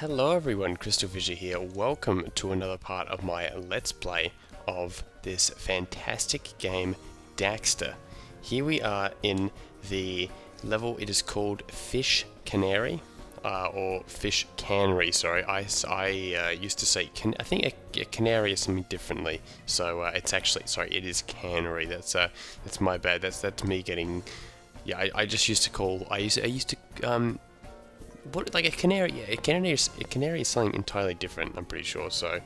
Hello everyone, Crystal Fissure here. Welcome to another part of my Let's Play of this fantastic game, Daxter. Here we are in the level, it is called Fish Canary, uh, or Fish Cannery, sorry. I, I uh, used to say, can, I think a, a, canary is something differently, so uh, it's actually, sorry, it is Cannery. That's uh, that's my bad. That's that's me getting, yeah, I, I just used to call, I used, I used to, um, what like a canary? Yeah, a canary. Is, a canary is something entirely different. I'm pretty sure. So,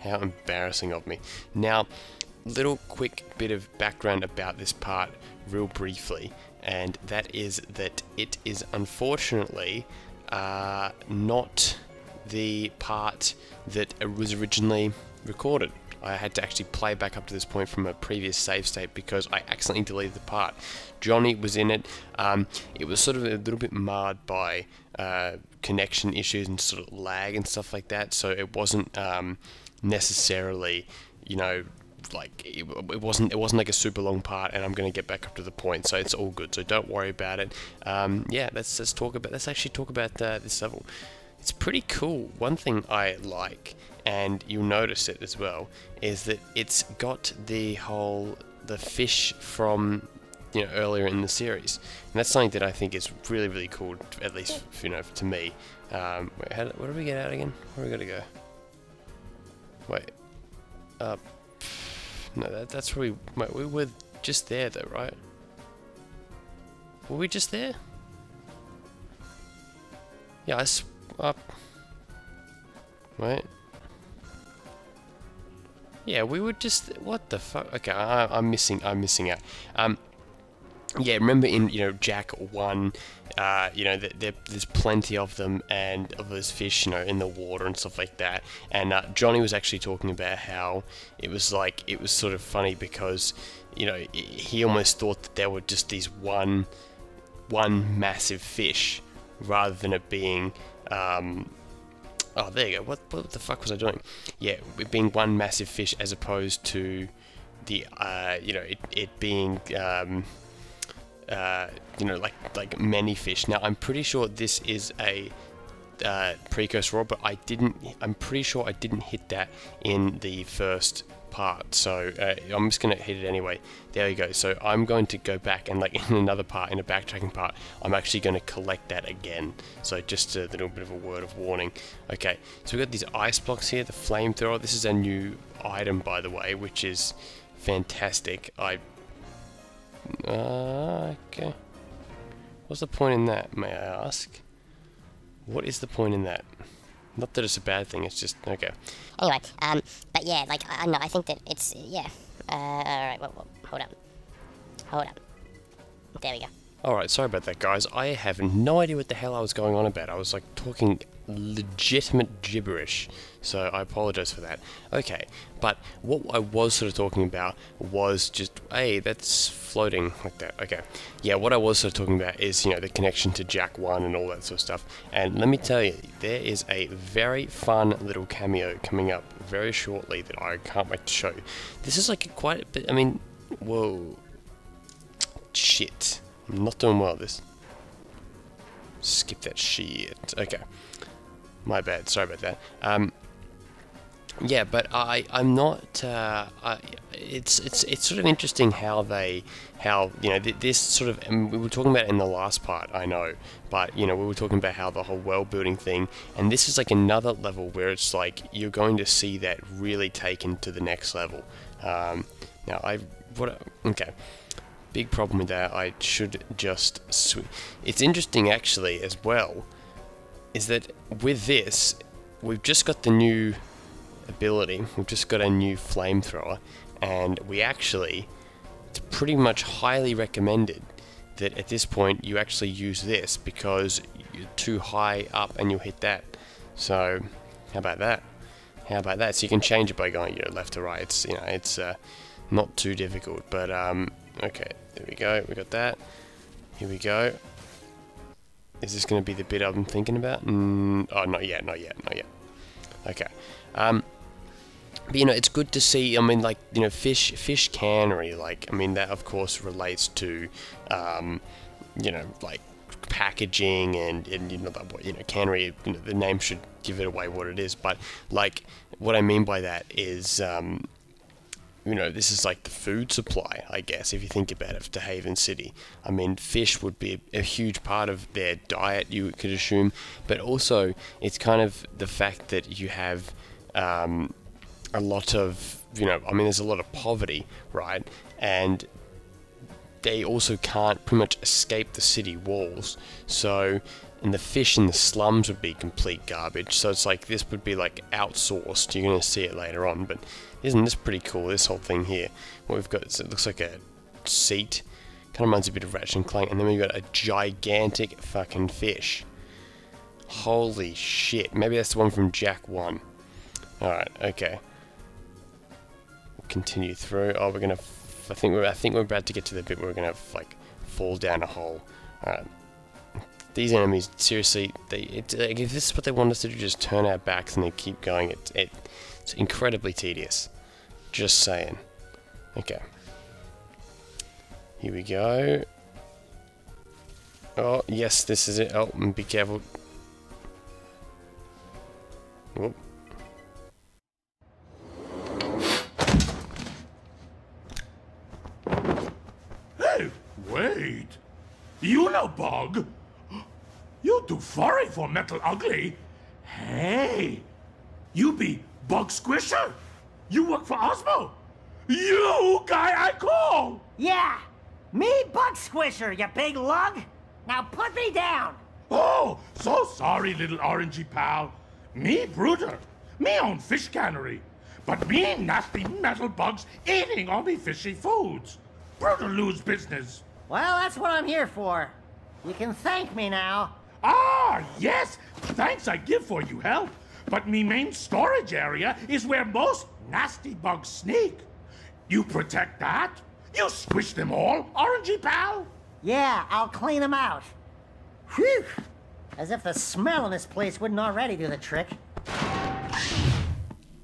how embarrassing of me. Now, little quick bit of background about this part, real briefly, and that is that it is unfortunately uh, not the part that was originally recorded. I had to actually play back up to this point from a previous save state because I accidentally deleted the part. Johnny was in it. Um, it was sort of a little bit marred by uh, connection issues and sort of lag and stuff like that. So it wasn't um, necessarily, you know, like it, it, wasn't it wasn't like a super long part and I'm going to get back up to the point so it's all good so don't worry about it um, yeah let's let's talk about let's actually talk about uh, this level it's pretty cool one thing I like and you'll notice it as well is that it's got the whole the fish from you know earlier in the series, and that's something that I think is really really cool. At least you know to me. Um, wait, how, where do we get out again? Where we gotta go? Wait. Uh, no, that, that's where we. Wait, we were just there though, right? Were we just there? Yeah, I. Up. Wait. Yeah, we were just. What the fuck? Okay, I, am missing. I'm missing out. Um, yeah, remember in you know Jak One, uh, you know there, there's plenty of them and of those fish, you know, in the water and stuff like that. And uh, Johnny was actually talking about how it was like it was sort of funny because you know he almost thought that there were just these one one massive fish rather than it being. Um, oh, there you go. What what the fuck was I doing? Yeah, it being one massive fish as opposed to the uh, you know it, it being um, uh, you know, like like many fish. Now I'm pretty sure this is a uh, precursor but I didn't. I'm pretty sure I didn't hit that in the first part. So uh, I'm just gonna hit it anyway. There you go. So I'm going to go back and like in another part, in a backtracking part, I'm actually going to collect that again. So just a little bit of a word of warning. Okay, so we've got these ice blocks here, the flamethrower. This is a new item, by the way, which is fantastic. I uh, okay. What's the point in that, may I ask? What is the point in that? Not that it's a bad thing, it's just, okay. Anyway, um, but yeah, like, I know, I think that it's, yeah. Uh, alright, hold up. Hold up. There we go. Alright, sorry about that, guys. I have no idea what the hell I was going on about. I was, like, talking legitimate gibberish, so I apologize for that. Okay, but what I was sort of talking about was just, hey, that's floating like that. Okay, yeah, what I was sort of talking about is, you know, the connection to Jak 1 and all that sort of stuff. And let me tell you, there is a very fun little cameo coming up very shortly that I can't wait to show you. This is like a quite a bit, I mean, whoa. Shit. I'm not doing well this. Skip that shit. Okay. My bad. Sorry about that. Um, yeah, but I I'm not. Uh, I, it's it's it's sort of interesting how they how you know this sort of and we were talking about in the last part I know, but you know we were talking about how the whole world building thing, and this is like another level where it's like you're going to see that really taken to the next level. Um, now I what okay. Big problem with that. I should just. it's interesting actually as well is that with this, we've just got the new ability, we've just got a new flamethrower, and we actually, it's pretty much highly recommended that at this point you actually use this because you're too high up and you'll hit that. So, how about that? How about that? So you can change it by going you know left to right. It's you know it's uh, not too difficult. But um, okay, there we go. We got that. Here we go. Is this going to be the bit I'm thinking about? Mm, oh, not yet, not yet, not yet. Okay. Um, but you know, it's good to see. I mean, like you know, fish fish cannery. Like, I mean, that of course relates to, um, you know, like packaging and, and you know you know cannery you know, the name should give it away what it is but like what I mean by that is um, you know, this is like the food supply, I guess, if you think about it, to Haven City. I mean, fish would be a, a, huge part of their diet, you could assume, but also it's kind of the fact that you have um, a lot of, you know, I mean, there's a lot of poverty, right? And they also can't pretty much escape the city walls. So, and the fish in the slums would be complete garbage. So it's like this would be like outsourced. You're going to see it later on, but isn't this pretty cool, this whole thing here? What we've got, it looks like a seat. Kind of reminds a bit of Ratchet and Clank. And then we've got a gigantic fucking fish. Holy shit. Maybe that's the one from Jak 1. Alright, okay. We'll continue through. Oh, we're gonna... I think we're, I think we're about to get to the bit where we're gonna, like, fall down a hole. Alright. These enemies, seriously, they, it, like, if this is what they want us to do, just turn our backs and they keep going, it, it, it's incredibly tedious. Just saying. Okay. Here we go. Oh, yes, this is it. Oh, be careful. Whoop. Hey, wait. You know Bug? You too furry for Metal Ugly. Hey, you be Bug Squisher. You work for Osmo? You guy I call! Yeah, me Bug Squisher, you big lug! Now put me down! Oh, so sorry, little orangey pal. Me Brutter. Me own fish cannery. But me nasty metal bugs eating all me fishy foods. Brutter lose business. Well, that's what I'm here for. You can thank me now. Ah, yes. Thanks I give for you help. But me main storage area is where most nasty bug sneak. You protect that? You squish them all, orangey pal? Yeah, I'll clean them out. Whew! As if the smell in this place wouldn't already do the trick.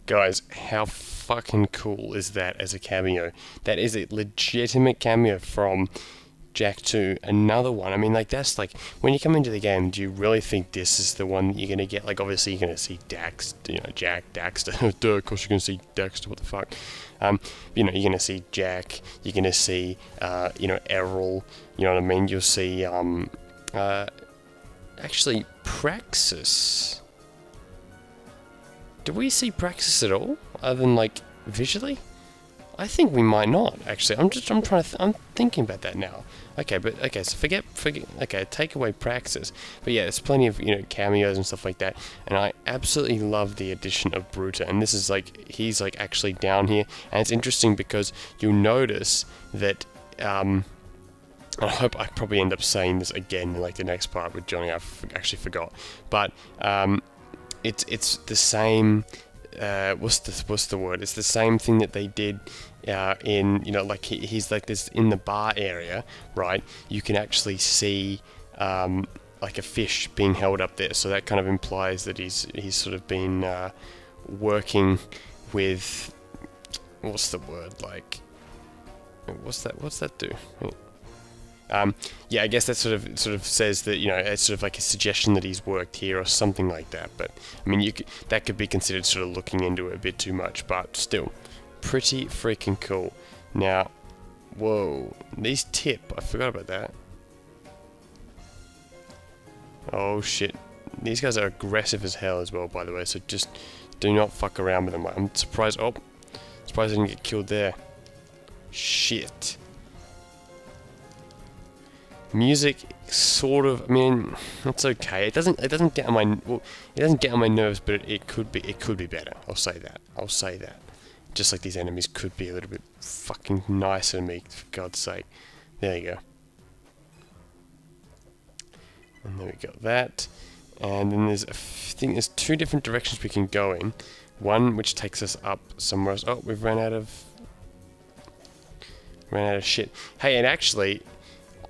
Guys, how fucking cool is that as a cameo? That is a legitimate cameo from Jak 2, another one. I mean, like, that's like, when you come into the game, do you really think this is the one that you're to get? Like, obviously, you're to see Dax, you know, Jak, Daxter. Duh, of course, you're to see Daxter, what the fuck. Um, you know, you're to see Jak. you're to see, uh, you know, Errol, you know what I mean? You'll see, um, uh, actually, Praxis. Do we see Praxis at all? Other than, like, visually? I think we might not actually. I'm just I'm trying to th I'm thinking about that now. Okay, but okay, so forget forget okay, take away Praxis. But yeah, there's plenty of you know cameos and stuff like that, and I absolutely love the addition of Brutter. And this is like he's like actually down here, and it's interesting because you'll notice that. Um, I hope I probably end up saying this again in like the next part with Johnny. I actually forgot, but um, it's it's the same. Uh, what's the what's the word? It's the same thing that they did uh, in you know like he, he's like this in the bar area, right? You can actually see um, like a fish being held up there, so that kind of implies that he's he's sort of been uh, working with what's the word like what's that what's that do? Um, yeah, I guess that sort of sort of says that you know it's sort of like a suggestion that he's worked here or something like that. But I mean, you could, that could be considered sort of looking into it a bit too much. But still, pretty freaking cool. Now, whoa, these tip. I forgot about that. Oh shit, these guys are aggressive as hell as well. By the way, so just do not fuck around with them. I'm surprised. Oh, surprised I didn't get killed there. Shit music sort of I mean it's okay. It doesn't it doesn't get on my well, it doesn't get on my nerves but it, it, could be it could be better. I'll say that. I'll say that. Just like these enemies could be a little bit fucking nicer to me for God's sake. There you go. And there we got that. And then there's I think there's two different directions we can go in. One which takes us up somewhere else. Oh we've run out of ran out of shit. Hey and actually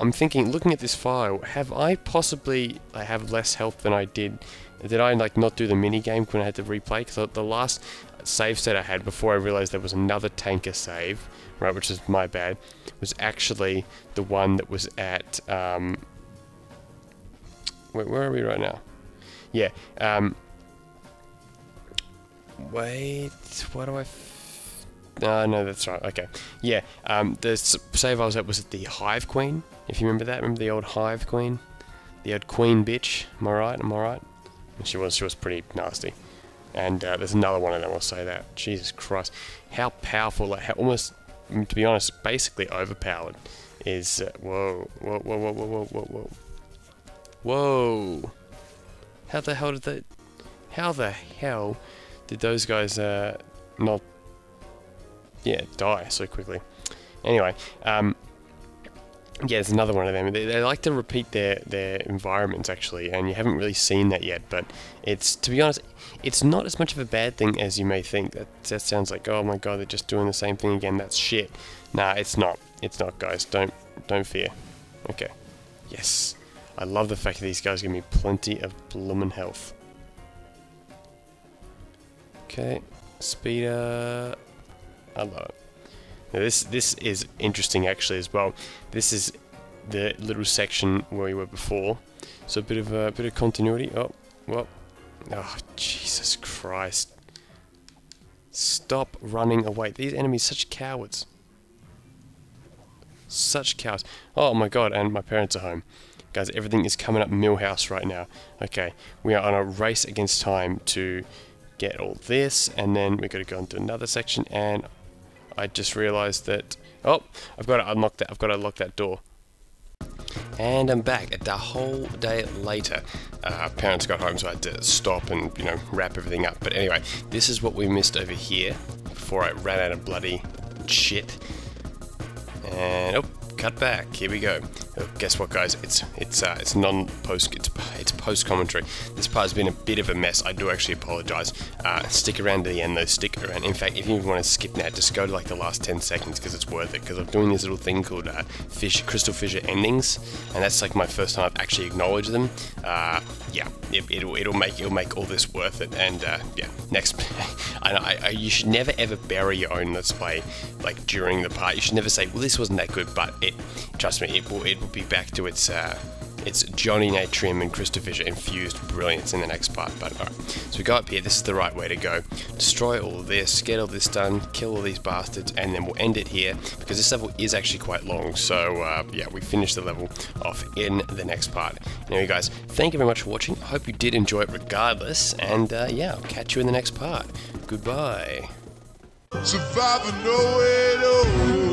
I'm thinking, looking at this file, have I possibly I have less health than I did? Did I like not do the mini game when I had to replay? Because the last save set I had before I realized there was another tanker save, right, which is my bad, was actually the one that was at um, Wait, where are we right now? Yeah. Um. Wait. What do I? No, no, that's right. Okay. Yeah, um, the save I was at was at the Hive Queen, if you remember that. Remember the old Hive Queen? The old Queen bitch. Am I right? Am I right? And she was, she was pretty nasty. And uh, there's another one of them, I'll say that. Jesus Christ. How powerful, like, how almost, mm, to be honest, basically overpowered is. Uh, whoa, whoa, whoa, whoa, whoa, whoa, whoa. Whoa! How the hell did they. How the hell did those guys uh, not yeah, die so quickly. Anyway, um, yeah, there's another one of them. They, they like to repeat their their environments actually, and you haven't really seen that yet. But it's to be honest, it's not as much of a bad thing as you may think. That that sounds like oh my god, they're just doing the same thing again. That's shit. Nah, it's not. It's not, guys. Don't don't fear. Okay. Yes. I love the fact that these guys give me plenty of bloomin' health. Okay, speeder. I love it. Now this this is interesting actually as well. This is the little section where we were before, so a bit of a bit of continuity. Oh, well, oh Jesus Christ! Stop running away. These enemies such cowards. Such cowards. Oh my god! And my parents are home. Guys, everything is coming up Milhouse right now. Okay, we are on a race against time to get all this, and then we're going to go into another section, and I just realized that... Oh, I've got to unlock that. I've got to unlock that door. And I'm back at the whole day later. Uh, parents got home, so I had to stop and, you know, wrap everything up. But anyway, this is what we missed over here before I ran out of bloody shit. And, oh, cut back. Here we go. Oh, guess what, guys? It's it's uh, it's non-post. It's it's post commentary. This part has been a bit of a mess. I do actually apologise. Uh, stick around to the end, though. Stick around. In fact, if you want to skip now, just go to like the last ten seconds because it's worth it. Because I'm doing this little thing called uh, fish crystal fissure endings, and that's like my first time I've actually acknowledged them. Uh, yeah, it, will it'll make it'll make all this worth it. And uh, yeah, next. I, I, you should never ever bury your own let's play like during the part. You should never say, well, this wasn't that good, but it. Trust me, it will it will be back to its uh, its Johnny Natrium and Crystal Fissure infused brilliance in the next part. But alright, so we go up here. This is the right way to go. Destroy all this, get all this done, kill all these bastards, and then we'll end it here because this level is actually quite long. So uh, yeah, we finish the level off in the next part. Anyway, guys, thank you very much for watching. I hope you did enjoy it regardless, and uh, yeah, I'll catch you in the next part. Goodbye. Surviving nowhere to